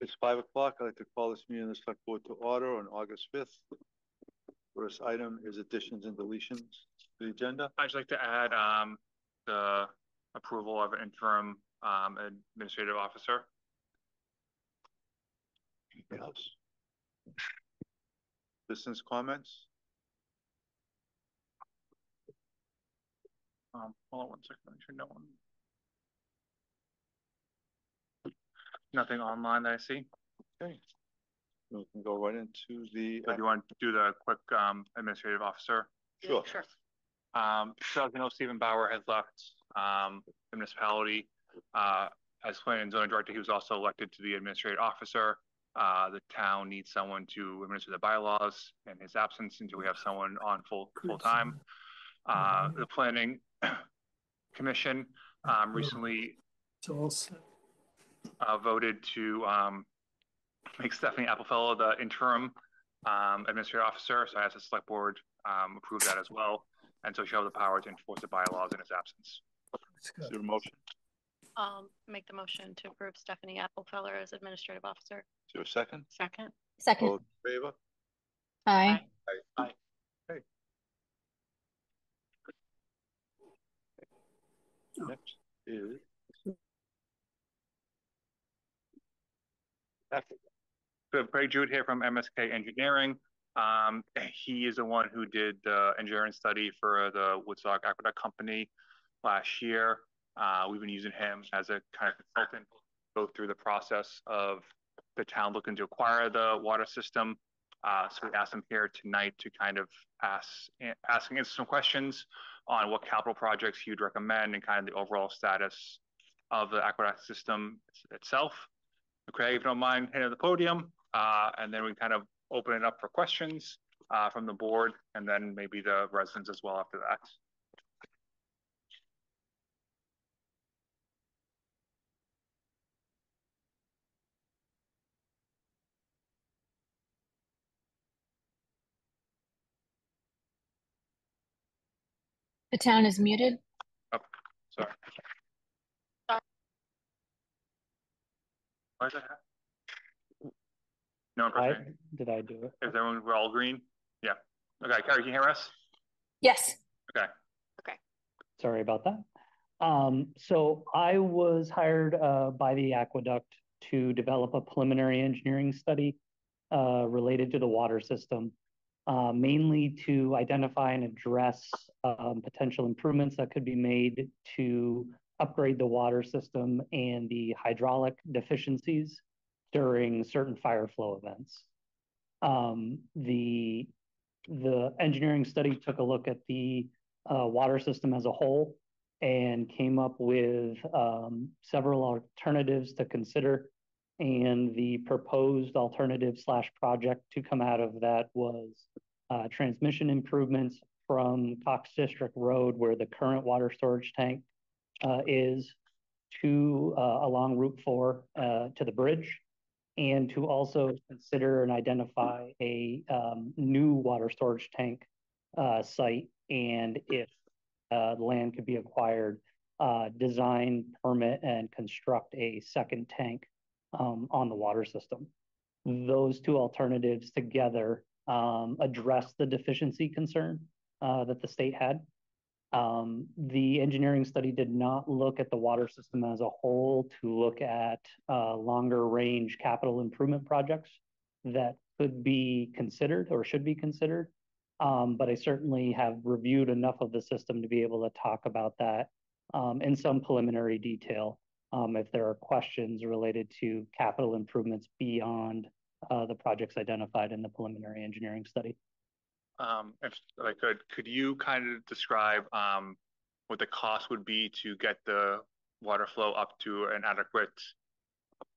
It's five o'clock. I'd like to call this meeting of the select board to order on August fifth. First item is additions and deletions to the agenda. I'd just like to add, um, the approval of interim, um, administrative officer. Anything else? Citizens' comments? Um, hold on one second, make sure no one. Nothing online that I see. Okay. We can go right into the. So do you want to do the quick, um, administrative officer? Sure. Sure. Um, so as you know, Stephen Bauer has left, um, the municipality. Uh, as planning and zoning director, he was also elected to the administrative officer. Uh, the town needs someone to administer the bylaws in his absence until we have someone on full, full time. Uh, the planning commission, um, recently It's all set. Uh, voted to um, make Stephanie Applefellow the interim um, administrative officer. So I asked the select board um, approve that as well. And so she'll have the power to enforce the bylaws in his absence. It's Is there a motion? Um, make the motion to approve Stephanie Applefeller as administrative officer. Is there a second? Second. All Second, in favor? aye. Aye. Okay. Next is. Have Craig Jude here from MSK Engineering. Um, he is the one who did the engineering study for the Woodstock Aqueduct Company last year. Uh, we've been using him as a kind of consultant, go through the process of the town looking to acquire the water system. Uh, so we asked him here tonight to kind of ask, asking some questions on what capital projects he would recommend and kind of the overall status of the aqueduct system itself. Craig, if you don't mind, to the podium, uh, and then we kind of open it up for questions uh, from the board and then maybe the residents as well after that. The town is muted. Oh, Sorry. Why is that? hap- No, I, okay. did I do it? Is everyone, we're all green? Yeah. Okay, Carrie, can you hear us? Yes, Okay. Okay. Sorry about that. Um, so I was hired, uh, by the Aqueduct to develop a preliminary engineering study, uh, related to the water system. Uh, mainly to identify and address, um, potential improvements that could be made to upgrade the water system and the hydraulic deficiencies during certain fire flow events. Um, the, the engineering study took a look at the uh, water system as a whole and came up with um, several alternatives to consider. And the proposed alternative slash project to come out of that was uh, transmission improvements from Cox District Road, where the current water storage tank is, to uh, along Route 4 uh, to the bridge, and to also consider and identify a um, new water storage tank uh, site, and if uh, land could be acquired, uh, design, permit, and construct a second tank um, on the water system. Those two alternatives together um, address the deficiency concern uh, that the state had. Um, the engineering study did not look at the water system as a whole to look at uh, longer range capital improvement projects that could be considered or should be considered. Um, but I certainly have reviewed enough of the system to be able to talk about that um, in some preliminary detail. Um, if there are questions related to capital improvements beyond uh, the projects identified in the preliminary engineering study. Um, if I could, could you kind of describe um, what the cost would be to get the water flow up to an adequate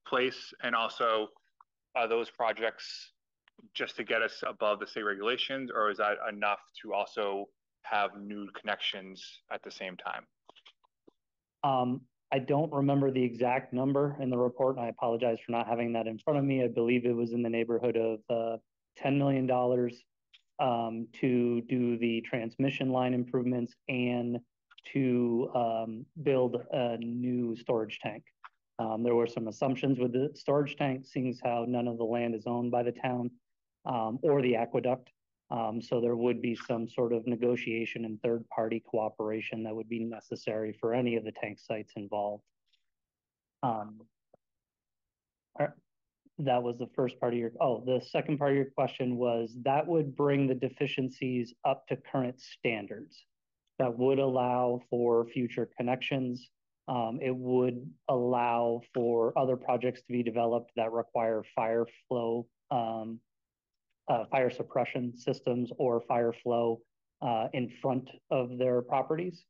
place? And also, are those projects just to get us above the state regulations, or is that enough to also have new connections at the same time? Um, I don't remember the exact number in the report, and I apologize for not having that in front of me. I believe it was in the neighborhood of uh, $10 million to do the transmission line improvements and to um, build a new storage tank. Um, there were some assumptions with the storage tank, seeing how none of the land is owned by the town um, or the aqueduct. Um, so there would be some sort of negotiation and third-party cooperation that would be necessary for any of the tank sites involved. Um, that was the first part of your, oh, the second part of your question was that would bring the deficiencies up to current standards. That would allow for future connections. Um, it would allow for other projects to be developed that require fire flow, um, uh, fire suppression systems or fire flow, uh, in front of their properties.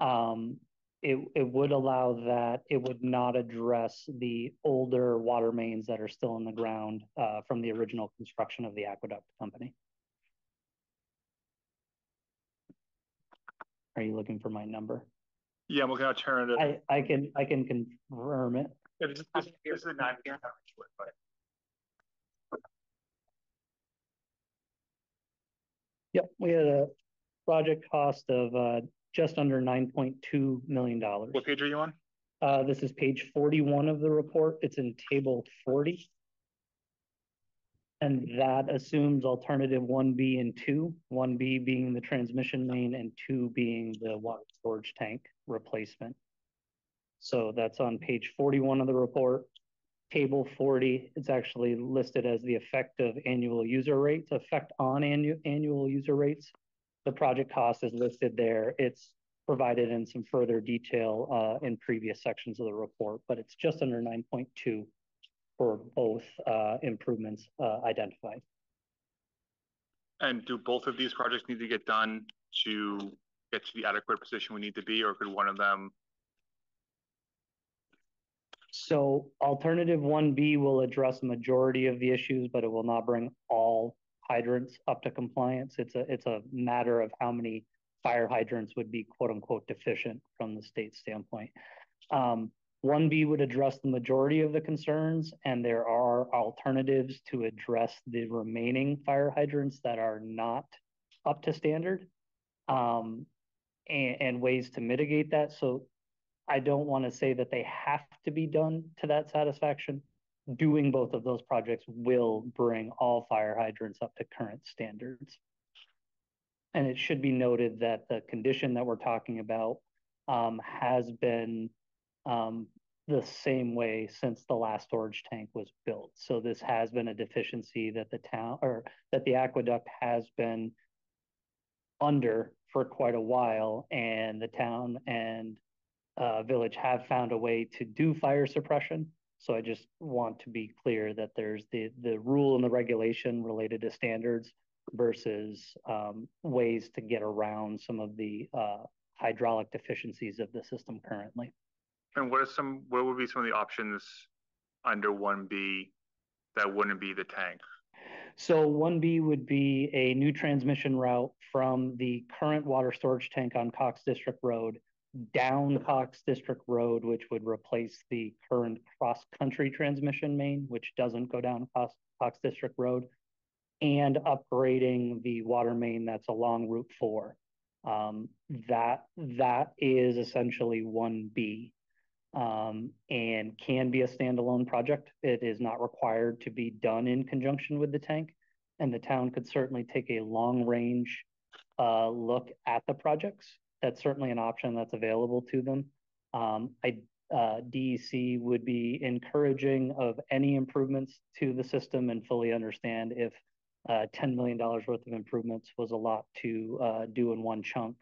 Um, it, it would allow that, it would not address the older water mains that are still in the ground, uh, from the original construction of the aqueduct company. Are you looking for my number? Yeah, I'm looking at alternative. I, I can, I can confirm it. Yeah, This this- this is a nine. but- Yep, we had a project cost of, uh, just under nine point two million dollars. What page are you on? Uh, this is page forty-one of the report. It's in table forty. And that assumes alternative one B and two, one B being the transmission main and two being the water storage tank replacement. So that's on page forty-one of the report. Table forty, it's actually listed as the effective annual user rates, effect on annual, annual user rates. The project cost is listed there. It's provided in some further detail uh, in previous sections of the report, but it's just under nine point two for both uh, improvements uh, identified. And do both of these projects need to get done to get to the adequate position we need to be, or could one of them? So alternative one B will address a majority of the issues, but it will not bring all hydrants up to compliance. It's a, it's a matter of how many fire hydrants would be quote unquote deficient from the state standpoint. Um, one B would address the majority of the concerns, and there are alternatives to address the remaining fire hydrants that are not up to standard. Um, and, and ways to mitigate that. So I don't want to say that they have to be done to that satisfaction. Doing both of those projects will bring all fire hydrants up to current standards. And it should be noted that the condition that we're talking about um, has been um, the same way since the last storage tank was built. So this has been a deficiency that the town or that the aqueduct has been under for quite a while, and the town and uh, village have found a way to do fire suppression. So I just want to be clear that there's the, the rule and the regulation related to standards versus um, ways to get around some of the uh, hydraulic deficiencies of the system currently. And what are some, what would be some of the options under one B that wouldn't be the tank? So one B would be a new transmission route from the current water storage tank on Cox District Road down Cox District Road, which would replace the current cross-country transmission main, which doesn't go down Cox, Cox District Road, and upgrading the water main that's along Route Four. Um, that that is essentially one B. Um, and can be a standalone project. It is not required to be done in conjunction with the tank. And the town could certainly take a long range uh, look at the projects. That's certainly an option that's available to them. Um, I, uh, DEC would be encouraging of any improvements to the system and fully understand if uh, $10 million worth of improvements was a lot to uh, do in one chunk.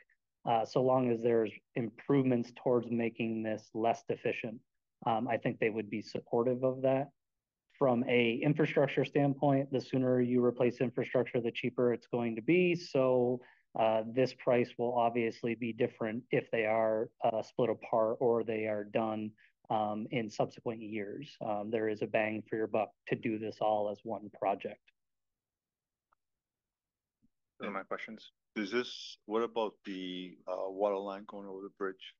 Uh, so long as there's improvements towards making this less deficient, um, I think they would be supportive of that. From a infrastructure standpoint, the sooner you replace infrastructure, the cheaper it's going to be. So this price will obviously be different if they are uh, split apart or they are done um, in subsequent years. Um, there is a bang for your buck to do this all as one project. Those are my questions. Is this, what about the uh water line going over the bridge,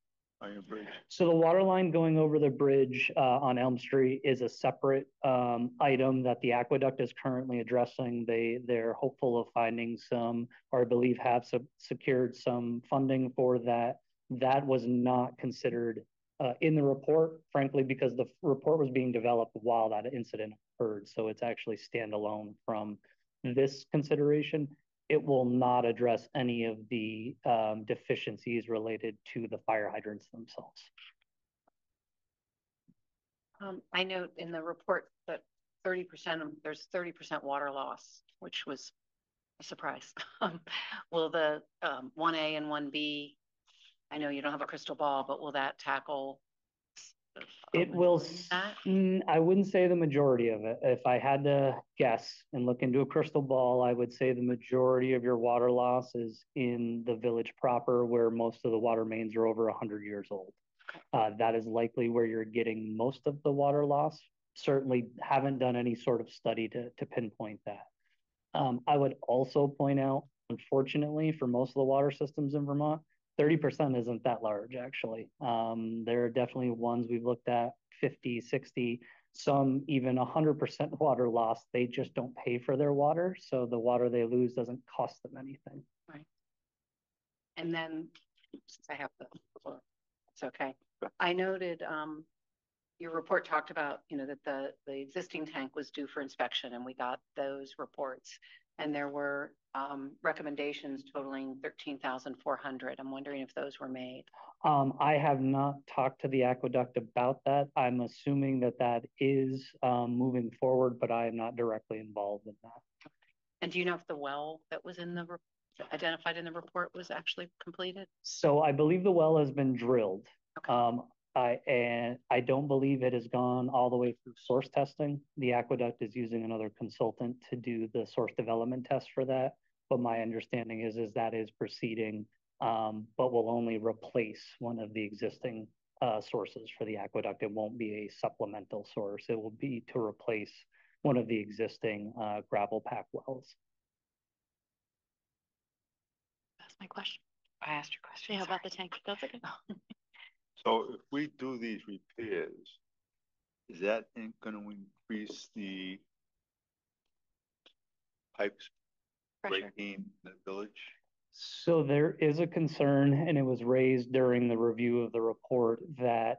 Bridge? So the water line going over the bridge uh, on Elm Street is a separate um, item that the aqueduct is currently addressing. They they're hopeful of finding some, or I believe have sub- secured some funding for that. That was not considered uh, in the report, frankly, because the report was being developed while that incident occurred. So it's actually standalone from this consideration. It will not address any of the um, deficiencies related to the fire hydrants themselves. Um, I note in the report that thirty percent of, there's thirty percent water loss, which was a surprise. Um, Will the, um, one A and one B, I know you don't have a crystal ball, but will that tackle? It will, majority of s- that? mm, I wouldn't say the majority of it. If I had to guess and look into a crystal ball, I would say the majority of your water loss is in the village proper where most of the water mains are over hundred years old. Uh, that is likely where you're getting most of the water loss. Certainly haven't done any sort of study to, to pinpoint that. Um, I would also point out, unfortunately, for most of the water systems in Vermont, thirty percent isn't that large, actually. Um, there are definitely ones we've looked at 50, 60, some even hundred percent water loss. They just don't pay for their water, so the water they lose doesn't cost them anything. Right. And then, since I have the, floor, it's okay. I noted, um, your report talked about, you know, that the, the existing tank was due for inspection and we got those reports. And there were, um, recommendations totaling thirteen thousand four hundred. I'm wondering if those were made. Um, I have not talked to the aqueduct about that. I'm assuming that that is, um, moving forward, but I am not directly involved in that. And do you know if the well that was in the, identified in the report was actually completed? So I believe the well has been drilled. Okay. Um, I, and I don't believe it has gone all the way through source testing. The aqueduct is using another consultant to do the source development test for that. But my understanding is, is that is proceeding, um, but will only replace one of the existing, uh, sources for the aqueduct. It won't be a supplemental source. It will be to replace one of the existing, uh, gravel pack wells. That's my question. I asked your question. Yeah, about the tank. That's okay. So if we do these repairs, is that gonna increase the pipes Pressure. breaking the village? So there is a concern, and it was raised during the review of the report, that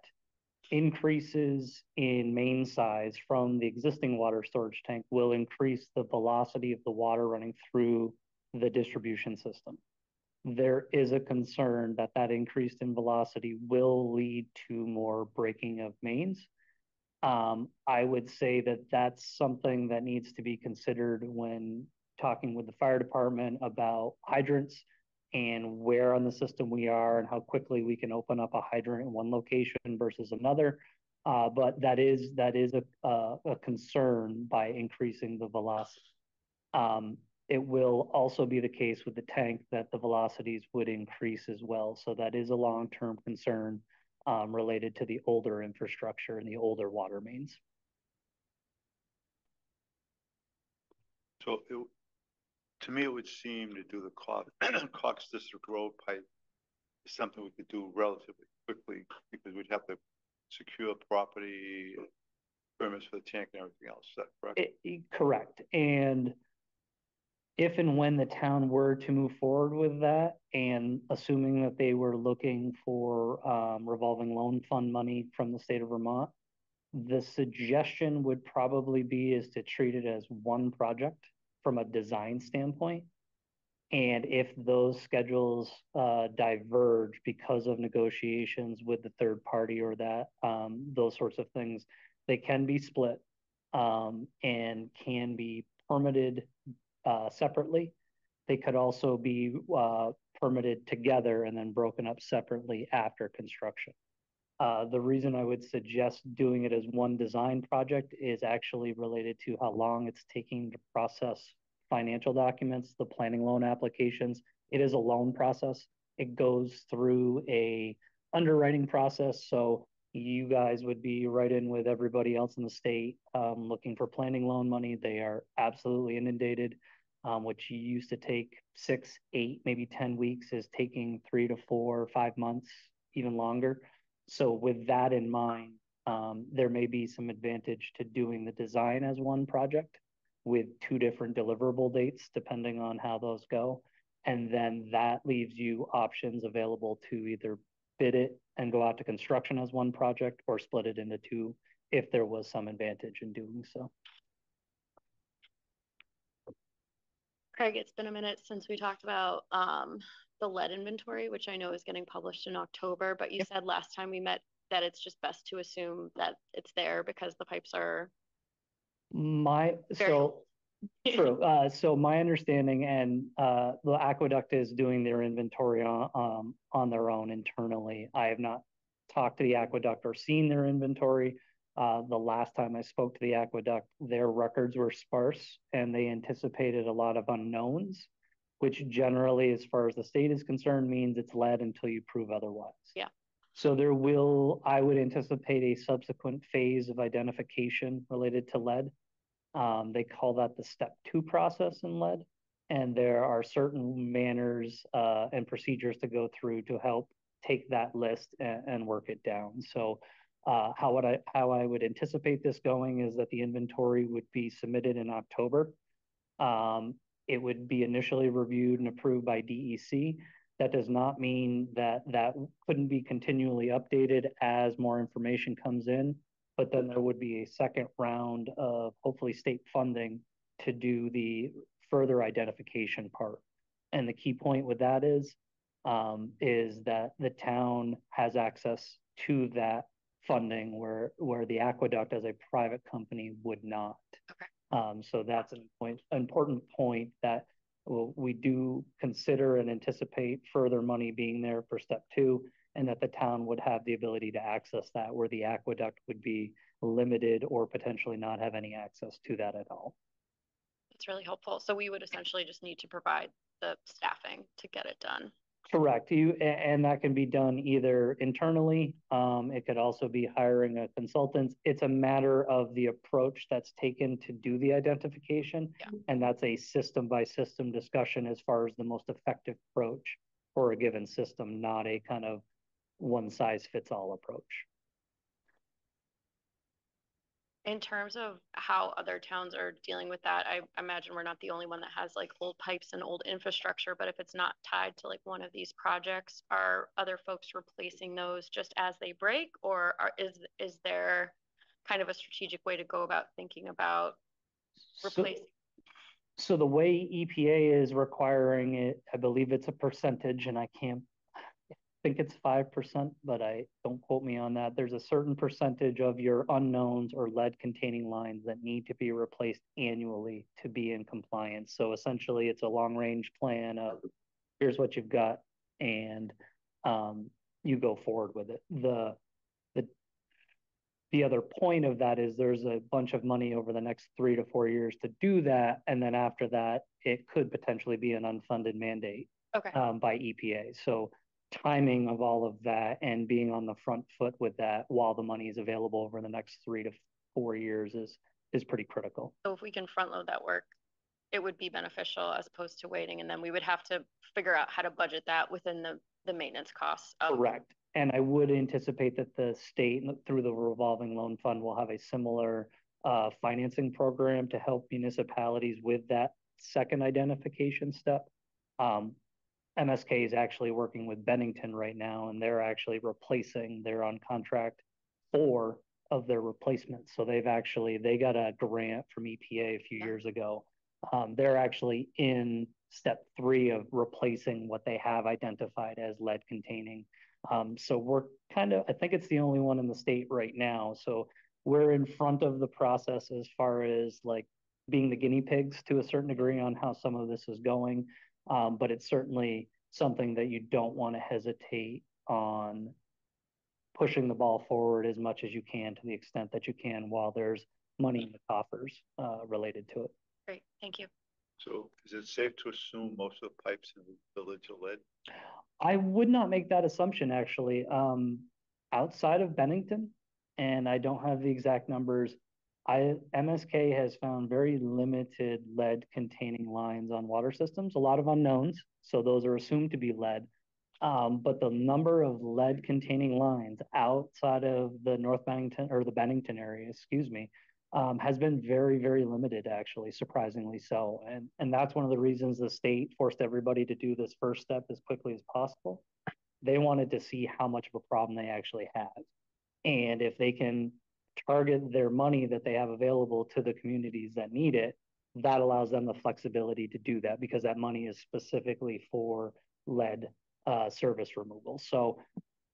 increases in main size from the existing water storage tank will increase the velocity of the water running through the distribution system. There is a concern that that increase in velocity will lead to more breaking of mains. Um, I would say that that's something that needs to be considered when talking with the fire department about hydrants and where on the system we are and how quickly we can open up a hydrant in one location versus another. Uh, but that is, that is a, a, a concern by increasing the velocity. Um, it will also be the case with the tank that the velocities would increase as well. So that is a long-term concern um, related to the older infrastructure and the older water mains. So to me, it would seem to do the Cox, District Road pipe is something we could do relatively quickly because we'd have to secure property, permits for the tank and everything else. Is that correct? I- I- Correct, and if and when the town were to move forward with that, and assuming that they were looking for um revolving loan fund money from the state of Vermont, the suggestion would probably be is to treat it as one project from a design standpoint. And if those schedules uh diverge because of negotiations with the third party or that um those sorts of things, they can be split um and can be permitted uh separately. They could also be uh permitted together and then broken up separately after construction. Uh, the reason I would suggest doing it as one design project is actually related to how long it's taking to process financial documents, the planning loan applications. It is a loan process. It goes through a underwriting process, so you guys would be right in with everybody else in the state, um, looking for planning loan money. They are absolutely inundated, um, which used to take six, eight, maybe ten weeks is taking three to four, five months, even longer. So with that in mind, um, there may be some advantage to doing the design as one project with two different deliverable dates, depending on how those go. And then that leaves you options available to either bid it and go out to construction as one project or split it into two if there was some advantage in doing so. Craig, it's been a minute since we talked about um the lead inventory, which I know is getting published in October, but you said last time we met that it's just best to assume that it's there because the pipes are My, so, true, uh, so my understanding and, uh, the aqueduct is doing their inventory on, um, on their own internally. I have not talked to the aqueduct or seen their inventory. Uh, the last time I spoke to the aqueduct, their records were sparse and they anticipated a lot of unknowns, which generally, as far as the state is concerned, means it's lead until you prove otherwise. Yeah. So there will, I would anticipate a subsequent phase of identification related to lead. Um, they call that the step two process in lead. And there are certain manners, uh, and procedures to go through to help take that list and, and work it down. So, uh, how would I, how I would anticipate this going is that the inventory would be submitted in October. Um, it would be initially reviewed and approved by DEC. That does not mean that that couldn't be continually updated as more information comes in. But then there would be a second round of hopefully state funding to do the further identification part. And the key point with that is, um, is that the town has access to that funding where, where the aqueduct as a private company would not. Okay. Um, so that's an point, important point that well, we do consider and anticipate further money being there for step two, and that the town would have the ability to access that where the aqueduct would be limited or potentially not have any access to that at all. That's really helpful. So we would essentially just need to provide the staffing to get it done. Correct. You, and that can be done either internally, um, it could also be hiring a consultant. It's a matter of the approach that's taken to do the identification. Yeah. And that's a system by system discussion as far as the most effective approach for a given system, not a kind of one size fits all approach. In terms of how other towns are dealing with that, I imagine we're not the only one that has like old pipes and old infrastructure, but if it's not tied to like one of these projects, are other folks replacing those just as they break? Or are, is, is there kind of a strategic way to go about thinking about replacing? So the way EPA is requiring it, I believe it's a percentage and I can't, think it's five percent, but I, don't quote me on that. There's a certain percentage of your unknowns or lead containing lines that need to be replaced annually to be in compliance. So essentially, it's a long range plan of here's what you've got and um, you go forward with it. The, the the other point of that is there's a bunch of money over the next three to four years to do that. And then after that, it could potentially be an unfunded mandate Okay, um, by EPA. So timing of all of that and being on the front foot with that while the money is available over the next three to four years is, is pretty critical. so if we can front load that work, it would be beneficial as opposed to waiting, and then we would have to figure out how to budget that within the, the maintenance costs. of- Correct. And I would anticipate that the state through the revolving loan fund will have a similar uh, financing program to help municipalities with that second identification step. Um, MSK is actually working with Bennington right now and they're actually replacing, they're on contract four of their replacements. So they've actually, they got a grant from EPA a few Yeah. years ago. Um, they're actually in step three of replacing what they have identified as lead containing. Um, so we're kind of, I think it's the only one in the state right now. So we're in front of the process as far as like being the guinea pigs to a certain degree on how some of this is going. Um, but it's certainly something that you don't want to hesitate on pushing the ball forward as much as you can to the extent that you can while there's money in the coffers uh, related to it. Great, thank you. So is it safe to assume most of the pipes in the village are lead? I would not make that assumption, actually. Um, outside of Bennington, and I don't have the exact numbers, I, MSK has found very limited lead containing lines on water systems, a lot of unknowns, so those are assumed to be lead. Um, but the number of lead containing lines outside of the North Bennington or the Bennington area, excuse me, um, has been very, very limited, actually, surprisingly so. And, and that's one of the reasons the state forced everybody to do this first step as quickly as possible. They wanted to see how much of a problem they actually have. And if they can target their money that they have available to the communities that need it, that allows them the flexibility to do that because that money is specifically for lead uh, service removal. So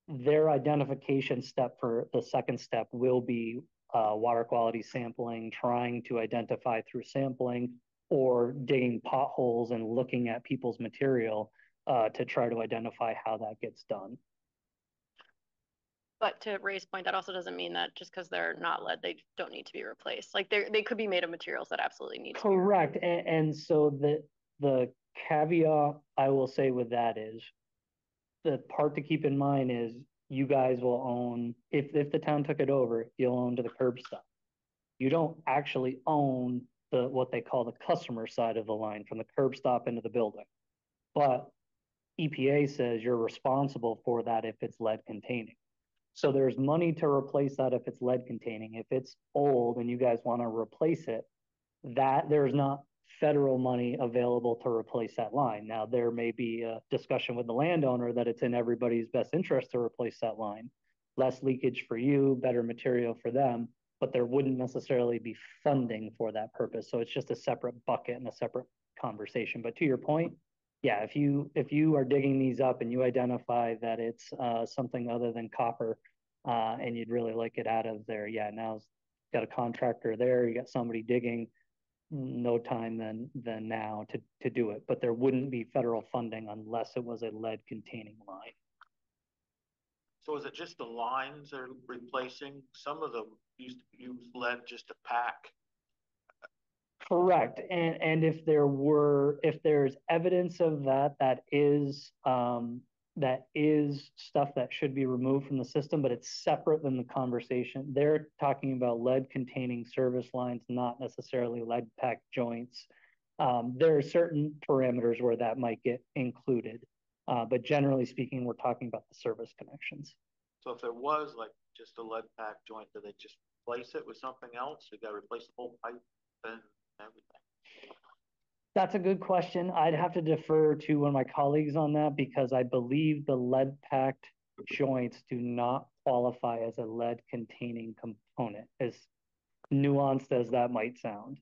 their identification step for the second step will be uh, water quality sampling, trying to identify through sampling or digging potholes and looking at people's material uh, to try to identify how that gets done. But to Ray's point, that also doesn't mean that just because they're not lead, they don't need to be replaced. Like they they could be made of materials that absolutely need to Correct. And, and so the the caveat I will say with that is the part to keep in mind is you guys will own if if the town took it over, you'll own to the curb stop. You don't actually own the what they call the customer side of the line from the curb stop into the building. But EPA says you're responsible for that if it's lead containing. So there's money to replace that if it's lead containing. If it's old and you guys want to replace it, that there's not federal money available to replace that line. Now, there may be a discussion with the landowner that it's in everybody's best interest to replace that line. Less leakage for you, better material for them, but there wouldn't necessarily be funding for that purpose. So it's just a separate bucket and a separate conversation. But to your point, yeah, if you if you are digging these up and you identify that it's uh, something other than copper, uh, and you'd really like it out of there, yeah, now got a contractor there, you got somebody digging, no time than than now to to do it. But there wouldn't be federal funding unless it was a lead containing line. So is it just the lines they're replacing? Some of them used to use lead just to pack Correct. And, and if there were, if there's evidence of that, that is, um, that is stuff that should be removed from the system, but it's separate than the conversation. They're talking about lead containing service lines, not necessarily lead pack joints. Um, there are certain parameters where that might get included. Uh, but generally speaking, we're talking about the service connections. So if there was like just a lead pack joint, do they just replace it with something else? You got to replace the whole pipe then That's a good question. I'd have to defer to one of my colleagues on that because I believe the lead packed joints do not qualify as a lead containing component, as nuanced as that might sound.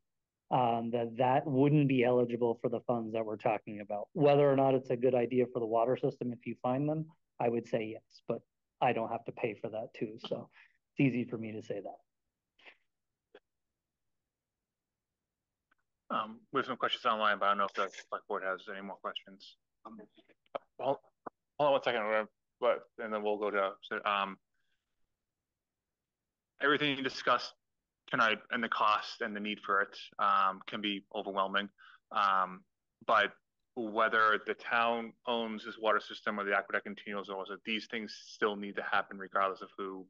Um, that that wouldn't be eligible for the funds that we're talking about. Whether or not it's a good idea for the water system if you find them, I would say yes, but I don't have to pay for that too. So it's easy for me to say that. Um, we have some questions online, but I don't know if the select board has any more questions. Um, hold, hold on one second, but and then we'll go to um, everything you discussed tonight and the cost and the need for it um, can be overwhelming. Um, but whether the town owns this water system or the aqueduct continues or these things still need to happen regardless of who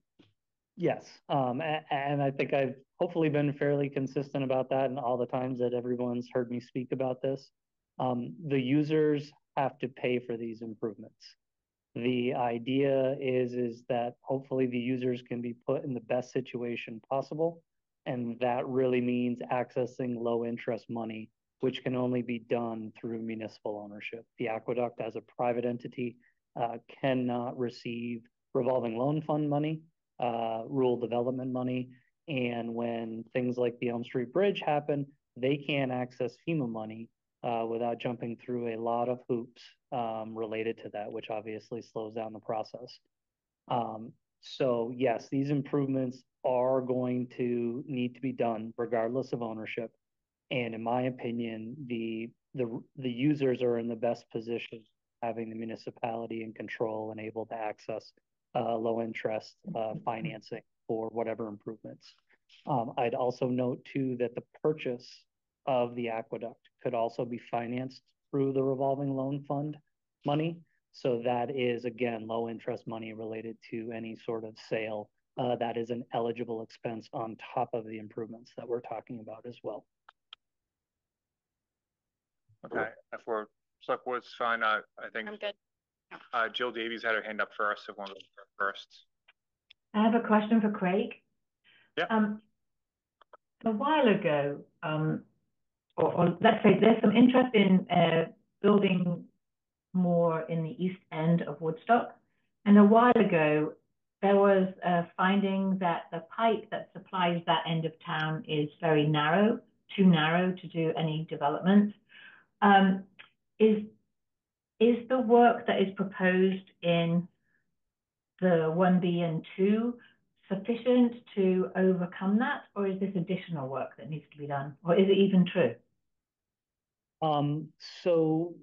Yes, um, and, and I think I've hopefully been fairly consistent about that and all the times that everyone's heard me speak about this. Um, the users have to pay for these improvements. The idea is, is that hopefully the users can be put in the best situation possible. And that really means accessing low interest money, which can only be done through municipal ownership. The aqueduct as a private entity uh, cannot receive revolving loan fund money uh, rural development money. And when things like the Elm Street Bridge happen, they can't access FEMA money uh, without jumping through a lot of hoops um, related to that, which obviously slows down the process. Um, so yes, these improvements are going to need to be done regardless of ownership. And in my opinion, the the the users are in the best position having the municipality in control and able to access low interest uh, financing for whatever improvements. Um, I'd also note too that the purchase of the aqueduct could also be financed through the revolving loan fund money. So that is again low interest money related to any sort of sale. Uh, that is an eligible expense on top of the improvements that we're talking about as well. Okay, if we're select board's fine, uh, I think I'm good. Uh, Jill Davies had her hand up first, so one of first. I have a question for Craig. Yeah. Um, a while ago, um, or, or, let's say there's some interest in uh, building more in the east end of Woodstock. And a while ago, there was a finding that the pipe that supplies that end of town is very narrow, too narrow to do any development. Um, is, is the work that is proposed in the one B and two sufficient to overcome that? Or is this additional work that needs to be done? Or is it even true? Um, so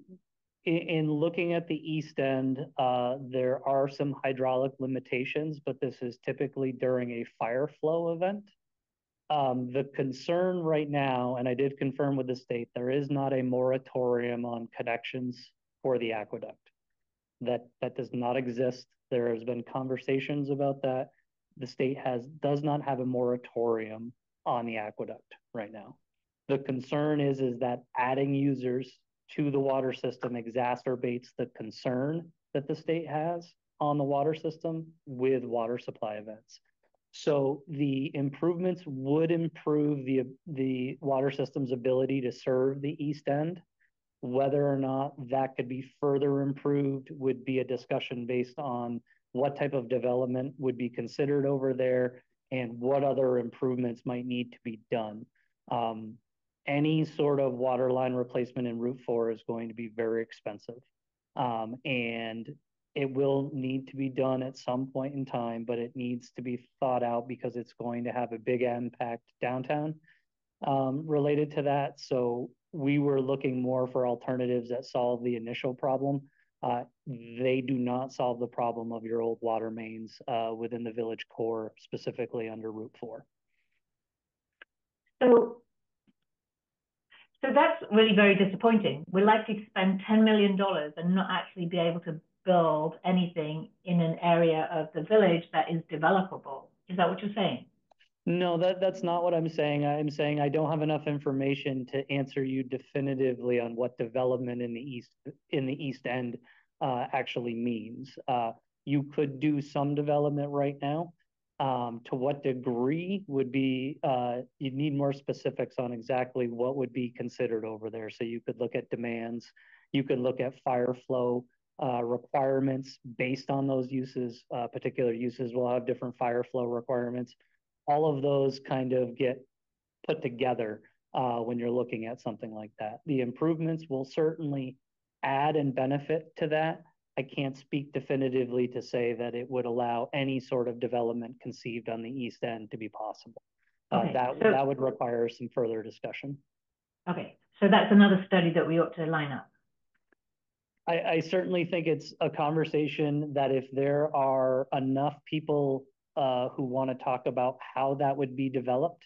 in, in looking at the east end, uh, there are some hydraulic limitations, but this is typically during a fire flow event. Um, the concern right now, and I did confirm with the state, there is not a moratorium on connections for the aqueduct. That, that does not exist. There has been conversations about that. The state has, does not have a moratorium on the aqueduct right now. The concern is, is that adding users to the water system exacerbates the concern that the state has on the water system with water supply events. So the improvements would improve the, the water system's ability to serve the east end. Whether or not that could be further improved would be a discussion based on what type of development would be considered over there and what other improvements might need to be done. Um, any sort of water line replacement in Route 4 is going to be very expensive. Um, and it will need to be done at some point in time, but it needs to be thought out because it's going to have a big impact downtown um, related to that. So we were looking more for alternatives that solve the initial problem. Uh, they do not solve the problem of your old water mains uh, within the village core, specifically under Route 4. So so that's really very disappointing. We're likely to spend $10 million and not actually be able to build anything in an area of the village that is developable. Is that what you're saying? No, that, that's not what I'm saying. I'm saying I don't have enough information to answer you definitively on what development in the east in the east end uh, actually means. Uh, you could do some development right now. Um, to what degree would be, uh, you'd need more specifics on exactly what would be considered over there. So you could look at demands, you could look at fire flow uh, requirements based on those uses. Uh, particular uses will have different fire flow requirements. All of those kind of get put together uh, when you're looking at something like that. The improvements will certainly add and benefit to that. I can't speak definitively to say that it would allow any sort of development conceived on the east end to be possible. Uh, Okay, that, so- that would require some further discussion. Okay, so that's another study that we ought to line up. I, I certainly think it's a conversation that if there are enough people uh, who want to talk about how that would be developed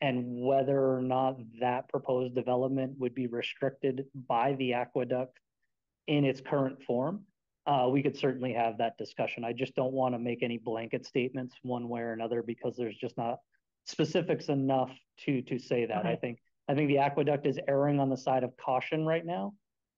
and whether or not that proposed development would be restricted by the aqueduct in its current form, uh, we could certainly have that discussion. I just don't want to make any blanket statements one way or another because there's just not specifics enough to to say that. I think I think the aqueduct is erring on the side of caution right now.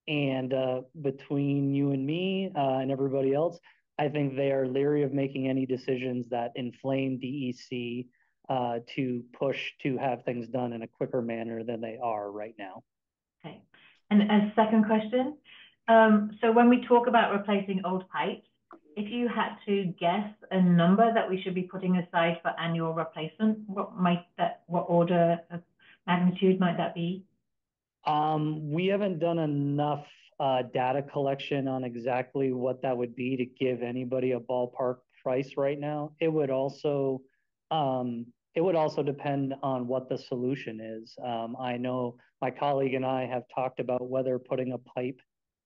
And uh, between you and me uh, and everybody else, I think they are leery of making any decisions that inflame DEC uh, to push to have things done in a quicker manner than they are right now. Okay. And a second question, um, so when we talk about replacing old pipes, if you had to guess a number that we should be putting aside for annual replacement, what might that, what order of magnitude might that be? Um, we haven't done enough uh, data collection on exactly what that would be to give anybody a ballpark price right now. It would also um, it would also depend on what the solution is. Um, I know my colleague and I have talked about whether putting a pipe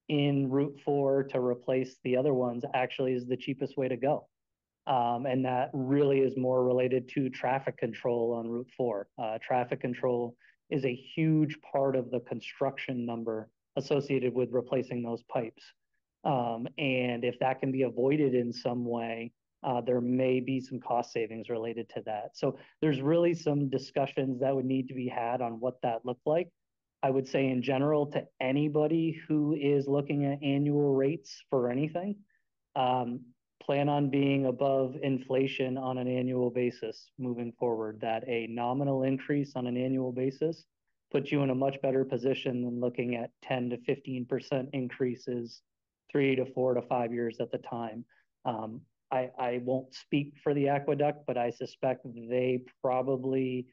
in Route 4 to replace the other ones actually is the cheapest way to go. Um, and that really is more related to traffic control on Route 4. Uh, traffic control is a huge part of the construction number associated with replacing those pipes. Um, and if that can be avoided in some way, uh, there may be some cost savings related to that. So there's really some discussions that would need to be had on what that looked like. I would say in general to anybody who is looking at annual rates for anything, um, plan on being above inflation on an annual basis moving forward, that a nominal increase on an annual basis puts you in a much better position than looking at 10 to 15% increases three to four to five years at the time. Um, I, I won't speak for the aqueduct, but I suspect they probably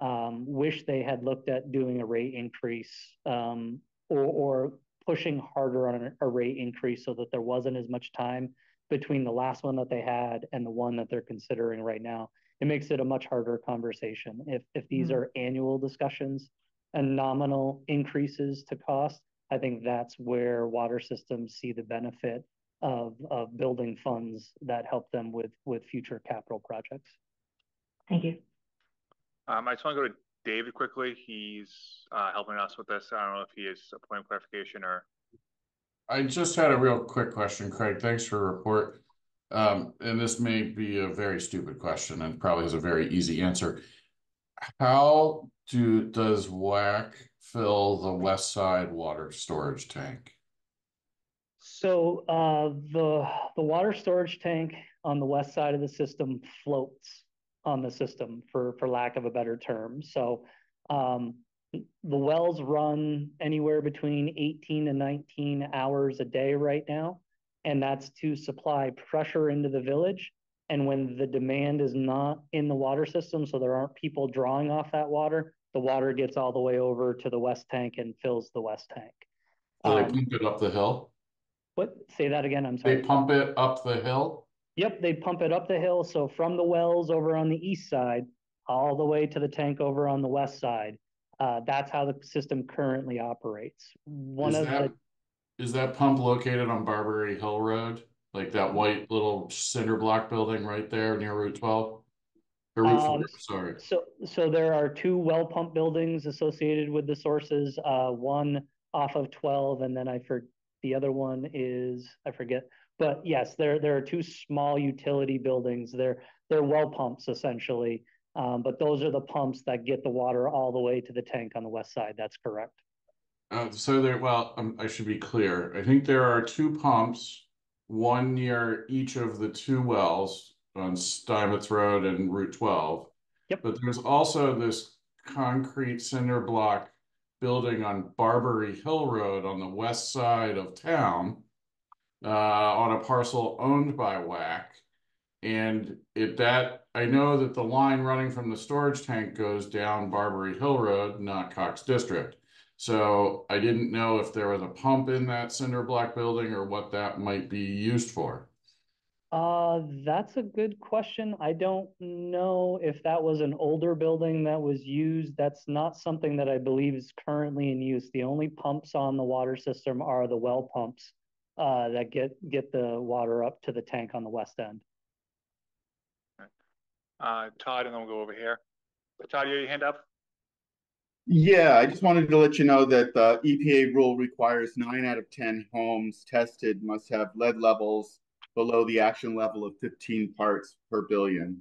um, wish they had looked at doing a rate increase um, or, or pushing harder on a, rate increase so that there wasn't as much time between the last one that they had and the one that they're considering right now. It makes it a much harder conversation. If, if these Mm. are annual discussions and nominal increases to cost, I think that's where water systems see the benefit of, of building funds that help them with, with future capital projects. Thank you. Um, I just want to go to David quickly. He's, uh, helping us with this. I don't know if he is a point of clarification or. I just had a real quick question, Craig. Thanks for your report. Um, and this may be a very stupid question and probably has a very easy answer. How do, does WAC fill the west side water storage tank? So uh, the, the water storage tank on the west side of the system floats on the system for, for lack of a better term. So um, the wells run anywhere between 18 to 19 hours a day right now. And that's to supply pressure into the village. And when the demand is not in the water system, so there aren't people drawing off that water, the water gets all the way over to the west tank and fills the west tank. They Um, pump it up the hill? What, say that again, I'm sorry. They pump it up the hill? Yep, they pump it up the hill, so from the wells over on the east side, all the way to the tank over on the west side. Uh, that's how the system currently operates. One Is of that, the, is that pump located on Barbary Hill Road? Like that white little cinder block building right there near Route twelve? Or Route Um, sorry. so, so there are two well pump buildings associated with the sources, uh, one off of twelve, and then I for, the other one is, I forget. But yes, there, there are two small utility buildings. They're, they're well pumps essentially. Um, but those are the pumps that get the water all the way to the tank on the west side. That's correct. Uh, so there, well, um, I should be clear. I think there are two pumps, one near each of the two wells on Steinmetz Road and Route twelve. Yep. But there's also this concrete cinder block building on Barbary Hill Road on the west side of town. Uh, on a parcel owned by WAC. And it that, I know that the line running from the storage tank goes down Barbary Hill Road, not Cox District. So I didn't know if there was a pump in that cinder block building or what that might be used for. Uh, that's a good question. I don't know if that was an older building that was used. That's not something that I believe is currently in use. The only pumps on the water system are the well pumps uh, that get, get the water up to the tank on the west end. Uh, Todd, and then we'll go over here. Todd, you have your hand up? Yeah, I just wanted to let you know that the EPA rule requires nine out of ten homes tested must have lead levels below the action level of fifteen parts per billion.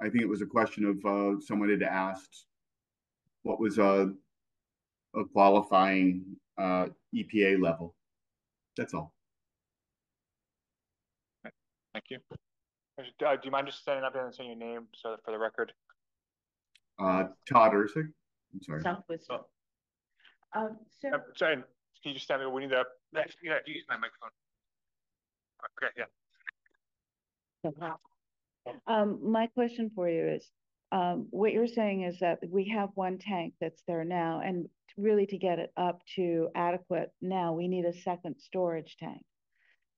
I think it was a question of, uh, someone had asked what was, uh, a qualifying, uh, EPA level. That's all. Thank you. Uh, do you mind just standing up and saying your name so for the record? Uh, Todd Ursig, I'm sorry. Southwest. Oh. Um, so. Uh, Sorry, can you just stand there? We need that. Yeah, you use my microphone. Okay, yeah. Um, my question for you is, um, what you're saying is that we have one tank that's there now, and really to get it up to adequate now, we need a second storage tank.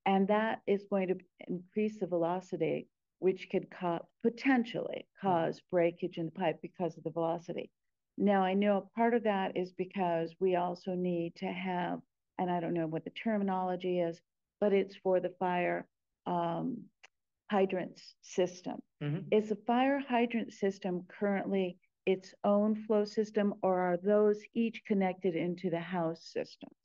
And that is going to increase the velocity, which could co- potentially cause breakage in the pipe because of the velocity. Now, I know part of that is because we also need to have, and I don't know what the terminology is, but it's for the fire, um, hydrants system. Mhm. Is the fire hydrant system currently its own flow system or are those each connected into the house systems?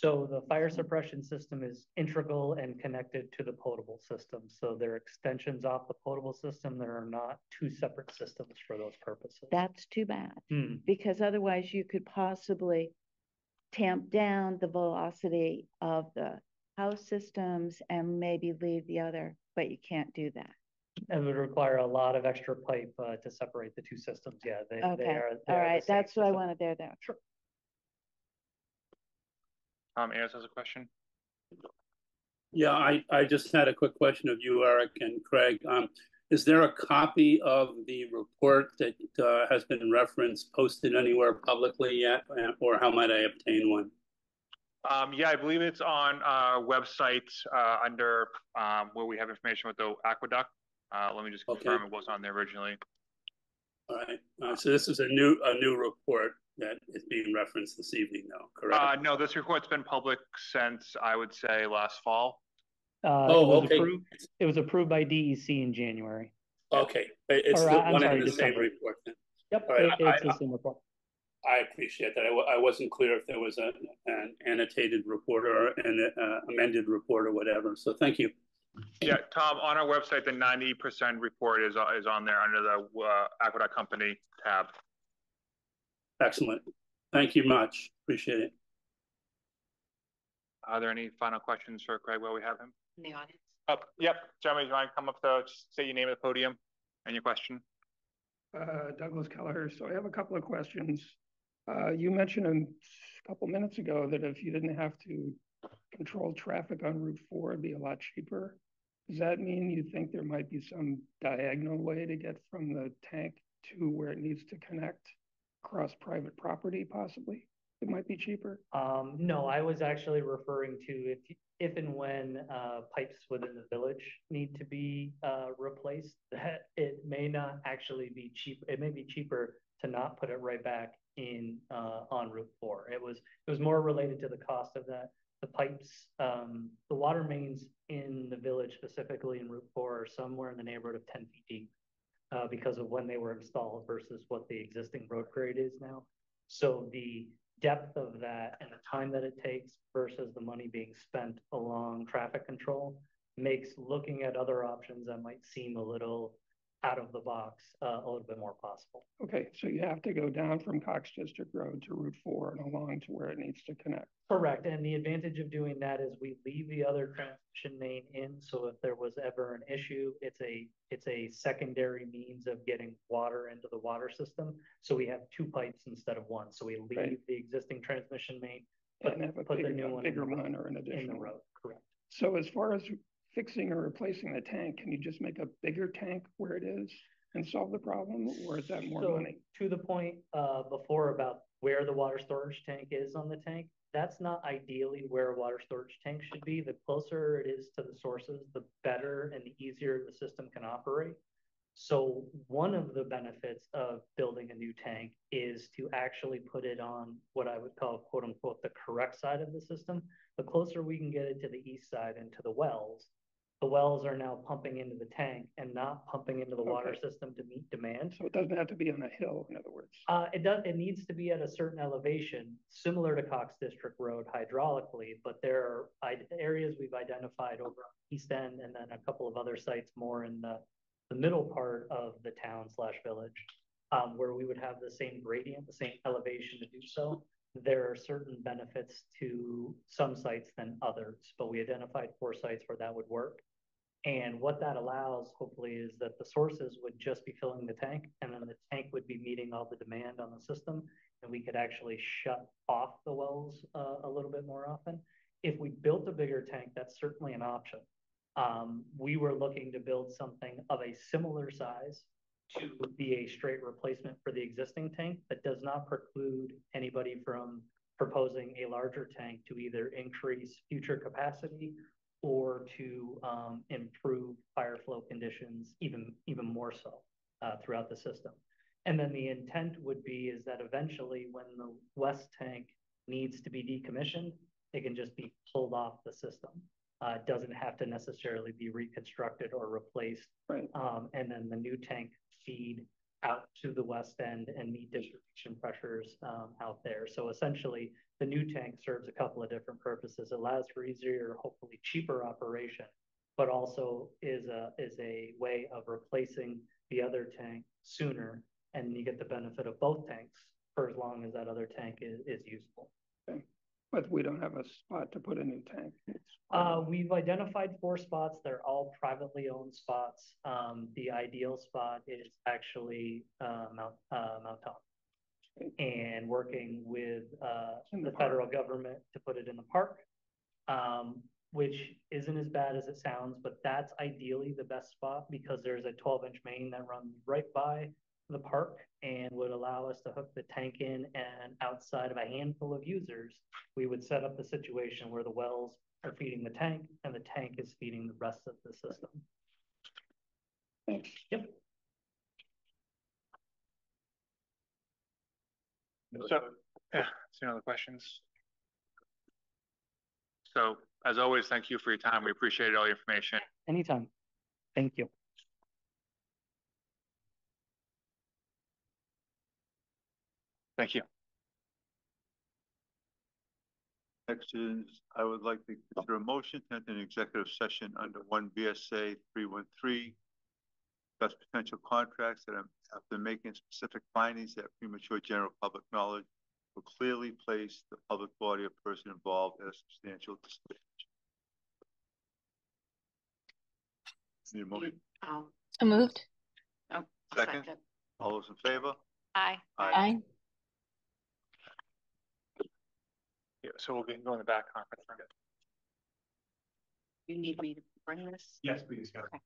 So the fire suppression system is integral and connected to the potable system. So they're extensions off the potable system. There are not two separate systems for those purposes. That's too bad, Hmm. because otherwise you could possibly tamp down the velocity of the house systems and maybe leave the other, but you can't do that. It would require a lot of extra pipe uh, to separate the two systems. Yeah, they, they Okay, are. they all right, that's what I wanted there, there. Tom Ayers has a question. Yeah, I, I just had a quick question of you, Eric and Craig. Um, is there a copy of the report that uh, has been referenced posted anywhere publicly yet, uh, or how might I obtain one? Um, yeah, I believe it's on our website uh, under um, where we have information with the aqueduct. Uh, let me just Okay. confirm it was on there originally. All right, uh, so this is a new, a new report that is being referenced this evening, though, Uh, correct? no, this report's been public since I would say last fall. Uh, it Oh, was okay. approved, it was approved by DEC in January. Okay, it's Or, the uh, I'm one sorry, in the same report then. Yep, All right, it- it's I- the same report. I appreciate that. I, I wasn't clear if there was a, an annotated report or an uh, amended report or whatever, so thank you. Yeah, Tom, on our website, the ninety percent report is, is on there under the uh, Aqueduct Company tab. Excellent. Thank you much. Appreciate it. Are there any final questions for Craig while we have him? In the audience. Oh, yep, Jeremy, do you want to come up to, just say your name at the podium and your question? Uh, Douglas Keller. So I have a couple of questions. Uh, you mentioned a couple minutes ago that if you didn't have to control traffic on Route Four, it'd be a lot cheaper. Does that mean you think there might be some diagonal way to get from the tank to where it needs to connect across private property possibly? It might be cheaper? Um, no, I was actually referring to if, if and when, uh, pipes within the village need to be, uh, replaced, that it may not actually be cheap, it may be cheaper to not put it right back in, uh, on Route Four. It was, it was more related to the cost of that. The pipes, um, the water mains in the village, specifically in Route Four, are somewhere in the neighborhood of ten feet deep. Uh, because of when they were installed versus what the existing road grade is now. So the depth of that and the time that it takes versus the money being spent along traffic control makes looking at other options that might seem a little out of the box, uh, a little bit more possible. Okay, so you have to go down from Cox District Road to Route Four and along to where it needs to connect. Correct, and the advantage of doing that is we leave the other transmission main in, so if there was ever an issue, it's a, it's a secondary means of getting water into the water system. So we have two pipes instead of one, so we Right. leave the existing transmission main, put, And have a put the new one in the bigger road- one or an in the additional. road, correct. So as far as fixing or replacing the tank, can you just make a bigger tank where it is and solve the problem, or is that more So, money? To the point, uh, before about where the water storage tank is on the tank, that's not ideally where a water storage tank should be. The closer it is to the sources, the better and the easier the system can operate. So one of the benefits of building a new tank is to actually put it on what I would call quote unquote the correct side of the system. The closer we can get it to the east side and to the wells, the wells are now pumping into the tank and not pumping into the water system to meet demand. So it doesn't have to be on a hill, in other words. Uh, it does, it needs to be at a certain elevation, similar to Cox District Road hydraulically, but there are areas we've identified over East End and then a couple of other sites more in the, the middle part of the town slash village, um, where we would have the same gradient, the same elevation to do so. There are certain benefits to some sites than others, but we identified four sites where that would work. And what that allows, hopefully, is that the sources would just be filling the tank, and then the tank would be meeting all the demand on the system, and we could actually shut off the wells uh, a little bit more often. If we built a bigger tank, that's certainly an option. Um, we were looking to build something of a similar size to be a straight replacement for the existing tank that does not preclude anybody from proposing a larger tank to either increase future capacity or to um, improve fire flow conditions even, even more so uh, throughout the system. And then the intent would be is that eventually when the west tank needs to be decommissioned, it can just be pulled off the system. Uh, it doesn't have to necessarily be reconstructed or replaced. Right. Um, and then the new tank feed out to the west end and meet distribution pressures um, out there. So essentially, the new tank serves a couple of different purposes. It allows for easier, hopefully cheaper operation, but also is a is a way of replacing the other tank sooner, and you get the benefit of both tanks for as long as that other tank is, is useful. But we don't have a spot to put a new tank. Uh, we've identified four spots. They're all privately owned spots. Um, the ideal spot is actually, uh, Mount, uh, Mount Tom. And working with, uh, the the federal government to put it in the park. Um, which isn't as bad as it sounds, but that's ideally the best spot because there's a twelve inch main that runs right by the park and would allow us to hook the tank in and outside of a handful of users, we would set up the situation where the wells are feeding the tank and the tank is feeding the rest of the system. Thanks. Yep. So, yeah, see any other questions? So as always, thank you for your time. We appreciate all your information. Anytime. Thank you. Thank you. Next is, I would like to consider a motion to enter an executive session under one VSA three one three. Discuss potential contracts that are, after making specific findings that premature general public knowledge will clearly place the public body or person involved at a substantial disadvantage. Need a motion? Um, So moved. oh, Second. All those in favor? Aye. Aye. Yeah, so we'll get, go in the back conference room. You need me to bring this? Yes, please. Okay.